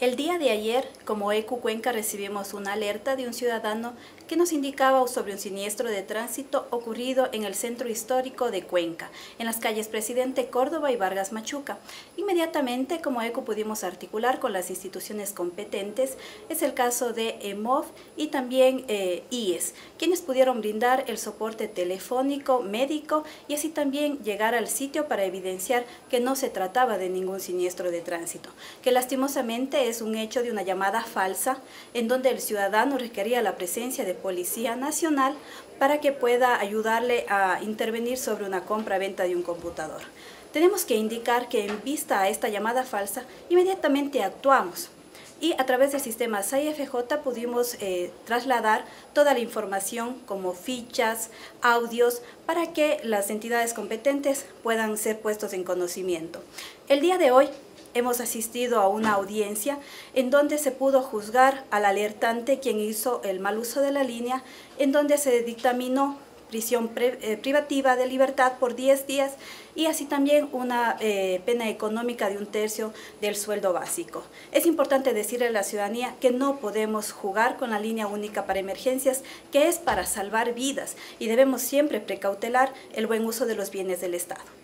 El día de ayer, como ECU Cuenca, recibimos una alerta de un ciudadano que nos indicaba sobre un siniestro de tránsito ocurrido en el centro histórico de Cuenca, en las calles Presidente Córdoba y Vargas Machuca. Inmediatamente, como ECU pudimos articular con las instituciones competentes, es el caso de EMOV y también eh, IES, quienes pudieron brindar el soporte telefónico, médico y así también llegar al sitio para evidenciar que no se trataba de ningún siniestro de tránsito, que lastimosamente es un hecho de una llamada falsa en donde el ciudadano requería la presencia de Policía Nacional para que pueda ayudarle a intervenir sobre una compra-venta de un computador. Tenemos que indicar que en vista a esta llamada falsa, inmediatamente actuamos y a través del sistema SAIFJ pudimos eh, trasladar toda la información como fichas, audios, para que las entidades competentes puedan ser puestos en conocimiento. El día de hoy hemos asistido a una audiencia en donde se pudo juzgar al alertante quien hizo el mal uso de la línea, en donde se dictaminó prisión eh, privativa de libertad por 10 días y así también una eh, pena económica de un tercio del sueldo básico. Es importante decirle a la ciudadanía que no podemos jugar con la línea única para emergencias, que es para salvar vidas y debemos siempre precautelar el buen uso de los bienes del Estado